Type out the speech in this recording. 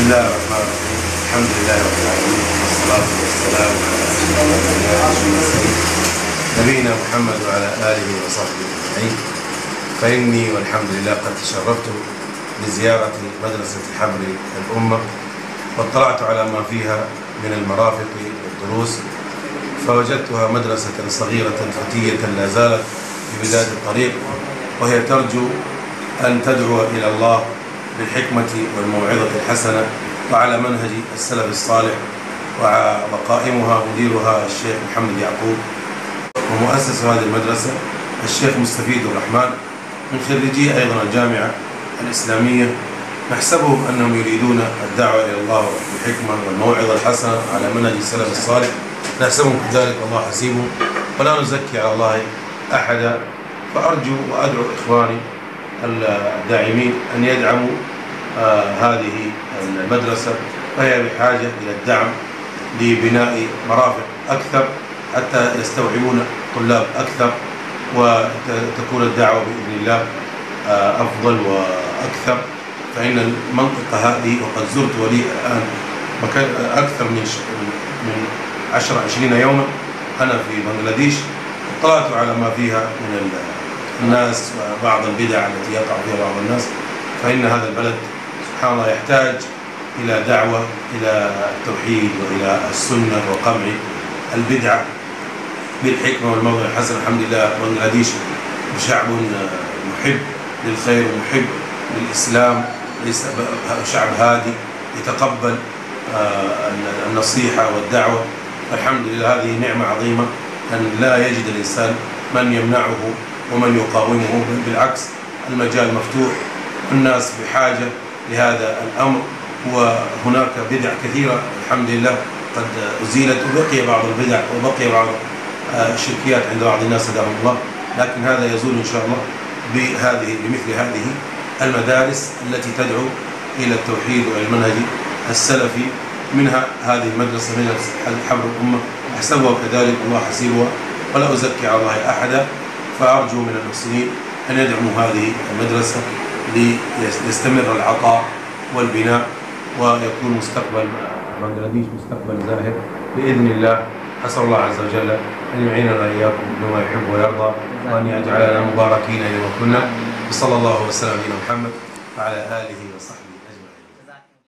الله الرحمن الرحيم. الحمد لله رب العالمين. والصلاة والسلام على أشرف والمرسلين نبينا محمد وعلى آله وصحبه أجمعين. فإني والحمد لله قد تشرفت بزيارة مدرسة حبر الأمة واطلعت على ما فيها من المرافق والدروس فوجدتها مدرسة صغيرة فتية لا زالت في بداية الطريق وهي ترجو أن تدعو إلى الله بالحكمة والموعظة الحسنة وعلى منهج السلف الصالح وقائمها مديرها الشيخ محمد يعقوب ومؤسس هذه المدرسة الشيخ مستفيد الرحمن من خريجي أيضا الجامعة الإسلامية. نحسبهم أنهم يريدون الدعوة إلى الله بالحكمة والموعظة الحسنة على منهج السلف الصالح. نحسبهم كذلك والله حسيبهم ولا نزكي على الله أحدا. فأرجو وأدعو إخواني الداعمين أن يدعموا هذه المدرسة فهي بحاجة إلى الدعم لبناء مرافق أكثر حتى يستوعبون طلاب أكثر وتكون الدعوة بإذن الله آه أفضل وأكثر. فإن المنطقة هذه وقد زرت ولي الآن أكثر من من 10 20 يوما أنا في بنغلاديش اطلعت على ما فيها من الناس وبعض البدع التي يقع فيها بعض الناس. فإن هذا البلد سبحان الله يحتاج إلى دعوة إلى التوحيد وإلى السنة وقمع البدع بالحكمة والموضوع الحسن. الحمد لله بنغلاديش شعب محب للخير ومحب للإسلام شعب هادي يتقبل النصيحة والدعوة. الحمد لله هذه نعمة عظيمة أن لا يجد الإنسان من يمنعه ومن يقاومه. بالعكس المجال مفتوح الناس بحاجة. لهذا الأمر وهناك بدع كثيرة الحمد لله قد أزيلت وبقي بعض البدع وبقي بعض الشركيات عند بعض الناس هداهم الله. لكن هذا يزول إن شاء الله بهذه بمثل هذه المدارس التي تدعو إلى التوحيد وإلى المنهج السلفي. منها هذه المدرسة من حبر الأمة. أحسبها كذلك الله حسيبها ولا أزكي على الله أحدا. فأرجو من المسلمين أن يدعموا هذه المدرسة. ليستمر العطاء والبناء ويكون مستقبل بنغلاديش مستقبل زاهر. بإذن الله أسأل الله عز وجل أن يعيننا إياكم بما يحب ويرضى وأن يجعلنا مباركين أينما كنا. وصلى الله وسلم على محمد وعلى آله وصحبه.